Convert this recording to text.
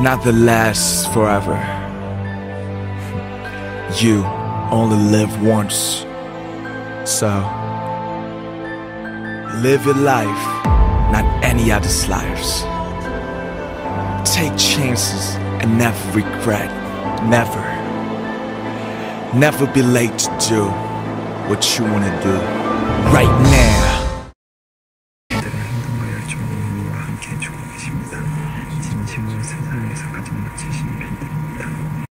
not the last forever. You only live once. So, live your life, not any other's lives. Take chances and never regret. Never. Never be late to do what you want to do. 지나치고 세상에서 가장 멋지신 밴드